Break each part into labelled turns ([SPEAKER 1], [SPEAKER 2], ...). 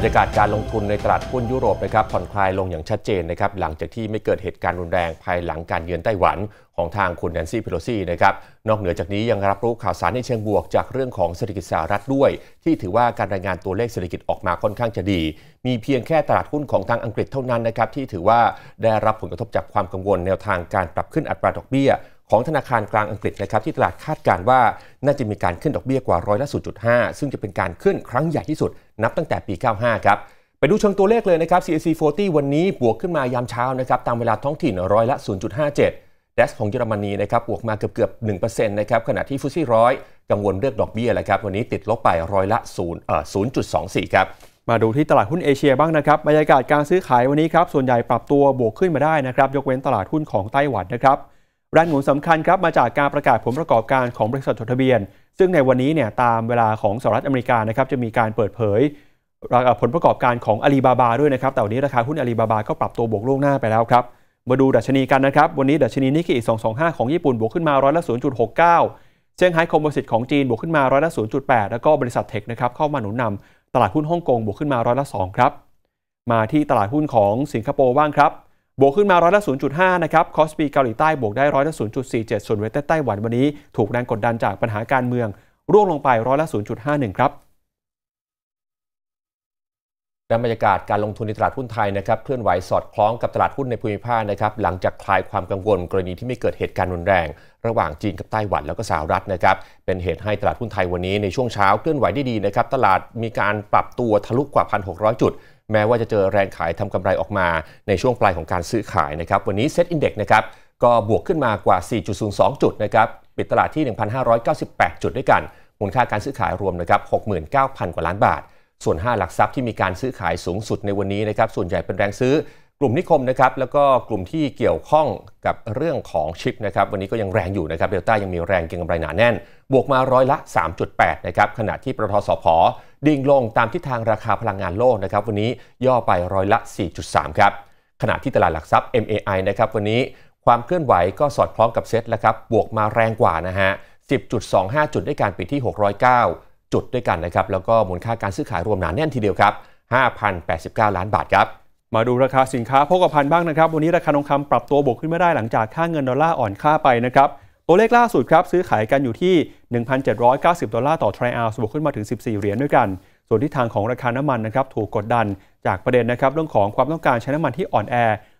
[SPEAKER 1] บรรยากาศการลงทุนในตลาดหุ้นยุโรปนะครับผ่อนคลายลงอย่างชัดเจนนะครับหลังจากที่ไม่เกิดเหตุการณ์รุนแรงภายหลังการเยือนไต้หวันของทางคุณแนนซี่เพโลซีนะครับนอกเหนือจากนี้ยังรับรู้ข่าวสารในเชิงบวกจากเรื่องของเศรษฐกิจสหรัฐด้วย ที่ถือว่าการรายงานตัวเลขเศรษฐกิจออกมาค่อนข้างจะดี มีเพียงแค่ตลาดหุ้นของทางอังกฤษเท่านั้นนะครับที่ถือว่าได้รับผลกระทบจากความกังวลแนวทางการปรับขึ้นอัตราดอกเบี้ย ของธนาคารกลางอังกฤษนะครับที่ตลาดคาดการว่าน่าจะมีการขึ้นดอกเบี้ยกว่าร้อยละ0.5 ซึ่งจะเป็นการขึ้นครั้งใหญ่ที่สุด นับตั้งแต่ปี 95 ครับไปดูเชิงตัวเลขเลยนะครับ CAC 40 วันนี้บวกขึ้นมายามเช้านะครับตามเวลาท้องถิ่นร้อยละ 0.57เดสของเยอรมนีนะครับบวกมาเกือบเกือบ1%นะครับขณะที่ฟุตซี่ร้อยกังวลเรื่องดอกเบี้ยแหละครับวันนี้ติดลบไปร้อยละ0เอ่อ0.24 ครับ
[SPEAKER 2] มาดูที่ตลาดหุ้นเอเชียบ้างนะครับบรรยากาศการซื้อขายวันนี้ครับส่วนใหญ่ปรับตัวบวกขึ้นมาได้นะครับยกเว้นตลาดหุ้นของไต้หวันนะครับ แรงหนุนสำคัญครับมาจากการประกาศผลประกอบการของบริษัทจดทะเบียน ซึ่งในวันนี้เนี่ยตามเวลาของสหรัฐอเมริกานะครับจะมีการเปิดเผยผลประกอบการของอาลีบาบาด้วยนะครับแต่วันนี้ราคาหุ้นอาลีบาบาก็ปรับตัวบวกล่วงหน้าไปแล้วครับมาดูดัชนีกันนะครับ วันนี้ดัชนีนิกเกอิ 225 ของญี่ปุ่นบวกขึ้นมาร้อยละ 0.69 เซี่ยงไฮ้ Composite ของจีนบวกขึ้นมาร้อยละ 0.8 แล้วก็บริษัท tech นะครับเข้ามาหนุนนำตลาดหุ้นฮ่องกงบวกขึ้นมาร้อยละ 2 ครับ มาที่ตลาดหุ้นของสิงคโปร์บ้างครับ บวกขึ้นมาร้อยละ 0.5 นะครับ คอสปีเกาหลีใต้บวกได้ร้อยละ 0.47 ส่วนเวทไต้หวันวันนี้ ถูกแรงกดดันจากปัญหาการเมือง ร่วงลงไปร้อยละ 0.51 ครับ
[SPEAKER 1] ด้านบรรยากาศการลงทุนในตลาดหุ้นไทยนะครับเคลื่อนไหวสอดคล้องกับตลาดหุ้นในภูมิภาคนะครับหลังจากคลายความกังวล กรณีที่ไม่เกิดเหตุการณ์รุนแรง ระหว่างจีนกับไต้หวันแล้วก็สหรัฐนะครับเป็นเหตุให้ตลาดหุ้นไทยวันนี้ในช่วงเช้าเคลื่อนไหวได้ดีนะครับตลาดมีการปรับตัวทะลุกว่า 1,600 จุด แม้ว่าจะเจอแรงขายทำกำไรออกมา ในช่วงปลายของการซื้อขายนะครับวันนี้ SET Index นะครับก็บวกขึ้นมากว่า 4.02 จุดนะครับปิดตลาดที่ 1,598 จุดด้วยกันมูลค่าการซื้อขายรวมนะครับ69,000 กว่าล้านบาท ส่วน 5 หลักทรัพย์ที่มีการซื้อขายสูงสุดในวันนี้นะครับส่วนใหญ่เป็นแรงซื้อกลุ่มนิคมนะครับแล้วก็กลุ่มที่เกี่ยวข้องกับเรื่องของชิปนะครับวันนี้ก็ยังแรงอยู่นะครับเดลต้ายังมีแรงเก็งกำไรหนาแน่น บวกมาร้อยละ 3.8นะครับขณะที่ปตทสพดิ่งลงตามทิศทางราคาพลังงานโลกนะครับวันนี้ย่อไปร้อยละ 4.3 ครับขณะที่ตลาดหลักทรัพย์ MAI นะครับวันนี้ความเคลื่อนไหวก็สอดคล้องกับเซ็ตแล้วครับบวกมาแรงกว่านะฮะ10.25 จุดด้วยการปิดที่ 609 จุดด้วยกันนะครับ แล้วก็มูลค่าการซื้อขายรวมหนาแน่นทีเดียวครับ 5,089 ล้านบาทครับ
[SPEAKER 2] มาดูราคาสินค้าโภคภัณฑ์บ้างนะครับ วันนี้ราคาทองคำปรับตัวบวกขึ้นไม่ได้หลังจากค่าเงินดอลลาร์อ่อนค่าไปนะครับตัวเลขล่าสุดครับซื้อขายกันอยู่ที่ 1,790 ดอลลาร์ต่อทรัลล์บวกขึ้นมาถึง 14 เหรียญด้วยกัน ส่วนที่ทางของราคาน้ำมันนะครับถูกกดดันจากประเด็นนะครับเรื่องของความต้องการใช้น้ำมันที่อ่อนแอ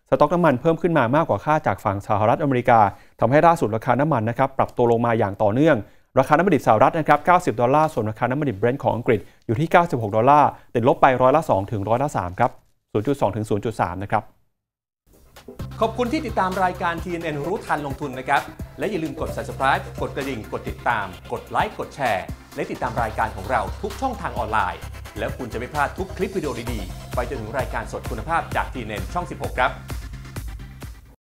[SPEAKER 2] สต็อกน้ำมันเพิ่มขึ้นมามากกว่าคาดจากฝั่งสหรัฐอเมริกาทำให้ล่าสุดราคาน้ำมันนะครับปรับตัวลงมาอย่างต่อเนื่อง ราคาน้ำมันดิบสหรัฐนะครับ 90 ดอลลาร์ ส่วนราคาน้ำมันดิบเบรนท์ของอังกฤษอยู่ที่ 96 ดอลลาร์ ติดลบไปร้อยละ 2 ถึงร้อยละ 3 ครับ 0.2 ถึง 0.3 นะครับ
[SPEAKER 1] ขอบคุณที่ติดตามรายการ TNN รู้ทันลงทุนนะครับ และอย่าลืมกด subscribe กดกระดิ่ง กดติดตาม กดไลค์ กดแชร์ และติดตามรายการของเราทุกช่องทางออนไลน์ แล้วคุณจะไม่พลาดทุกคลิปวิดีโอดีๆ ไปจนถึงรายการสดคุณภาพจาก TNN ช่อง 16 ครับ